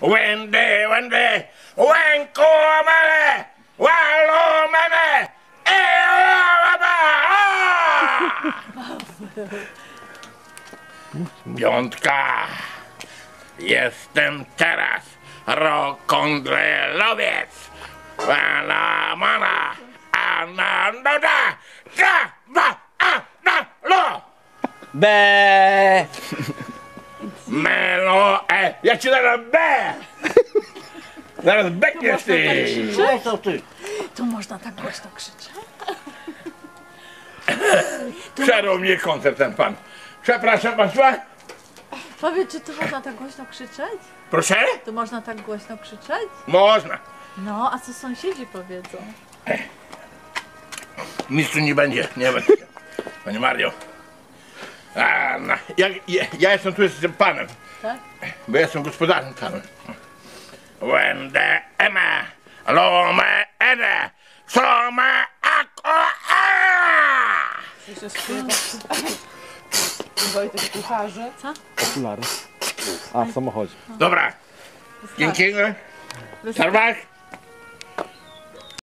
Wendy, Wendy, łęku mele, walu mele, i Piątka. Jestem teraz rokondrelowiec. Mana, mana, ananoda, ka, ba, a, na, lo. Be. Melo, e, ja ci zaraz B. Zaraz bekniesz ty. Co to ty? Tu można tak głośno krzyczeć. Przerwał mnie koncert ten pan. Przepraszam państwa. Powiedz, czy tu można tak głośno krzyczeć? Proszę? Tu można tak głośno krzyczeć? Można. No, a co sąsiedzi powiedzą? Nic tu nie będzie, nie będzie. Panie Mario. A, no, ja, ja, ja jestem tu z tym panem, Tak? bo ja jestem gospodarzem panem. Wende eme, lome ene, some ako a! Jeszcze śpiewa. Wojtek kucharze. Okulary. A, w samochodzie. Dobra, dzięki. Serwach.